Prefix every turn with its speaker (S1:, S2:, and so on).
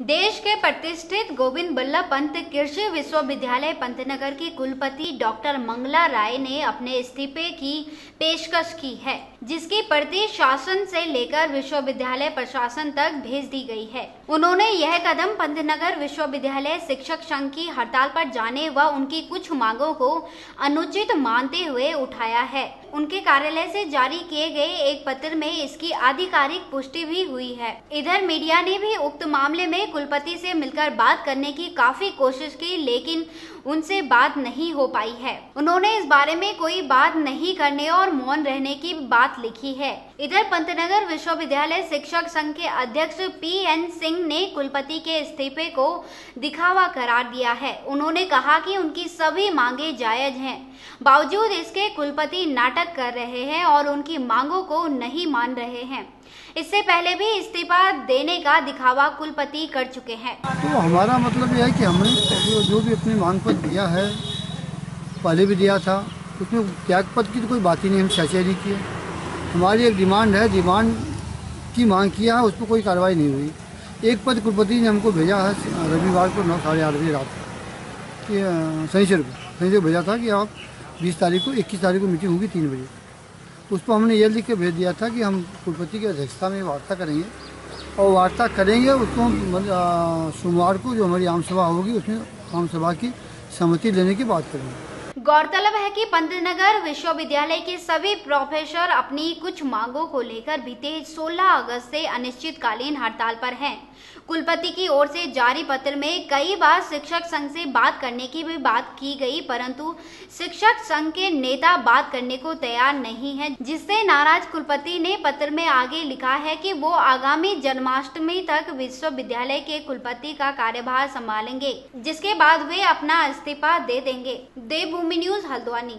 S1: देश के प्रतिष्ठित गोविंद बल्लभ पंत कृषि विश्वविद्यालय पंतनगर की कुलपति डॉक्टर मंगला राय ने अपने इस्तीफे की पेशकश की है, जिसकी प्रति शासन से लेकर विश्वविद्यालय प्रशासन तक भेज दी गई है। उन्होंने यह कदम पंतनगर विश्वविद्यालय शिक्षक संघ की हड़ताल पर जाने व उनकी कुछ मांगों को अनुचित मानते हुए उठाया है। उनके कार्यालय से जारी किए गए एक पत्र में इसकी आधिकारिक पुष्टि भी हुई है। इधर मीडिया ने भी उक्त मामले में कुलपति से मिलकर बात करने की काफ़ी कोशिश की, लेकिन उनसे बात नहीं हो पाई है। उन्होंने इस बारे में कोई बात नहीं करने और मौन रहने की बात लिखी है। इधर पंतनगर विश्वविद्यालय शिक्षक संघ के अध्यक्ष पी एन सिंह ने कुलपति के इस्तीफे को दिखावा करार दिया है। उन्होंने कहा कि उनकी सभी मांगे जायज़ हैं। बावजूद इसके कुलपति नाटक कर रहे हैं और उनकी मांगों को नहीं मान रहे हैं। इससे पहले भी इस्तीफा देने का दिखावा कुलपति कर चुके हैं।
S2: तो हमारा मतलब यह है कि हमने जो, जो भी अपनी मांग पत्र दिया है पहले भी दिया था उसमें त्याग पद की तो कोई बात ही नहीं हम नहीं किए। हमारी एक डिमांड है डिमांड की मांग किया है उस पर कोई कार्रवाई नहीं हुई। एक पद कुलपति ने हमको भेजा है रविवार को नौ साढ़े आठ बजे रात कि को शनिचर भेजा था कि आप बीस तारीख को, इक्कीस तारीख को मीटिंग होगी तीन बजे। उस पर हमने ये लिख के भेज दिया था कि हम कुलपति की अध्यक्षता में वार्ता करेंगे। और वार्ता करेंगे उसको सोमवार को जो हमारी आम सभा होगी, उसमें आम सभा की सहमति लेने की बात करेंगे।
S1: गौरतलब है कि पंतनगर विश्वविद्यालय के सभी प्रोफेसर अपनी कुछ मांगों को लेकर बीते 16 अगस्त से अनिश्चितकालीन हड़ताल पर हैं। कुलपति की ओर से जारी पत्र में कई बार शिक्षक संघ से बात करने की भी बात की गई, परंतु शिक्षक संघ के नेता बात करने को तैयार नहीं है, जिससे नाराज़ कुलपति ने पत्र में आगे लिखा है कि वो आगामी जन्माष्टमी तक विश्वविद्यालय के कुलपति का कार्यभार संभालेंगे, जिसके बाद वे अपना इस्तीफा दे देंगे देवभूमि न्यूज़ हल्द्वानी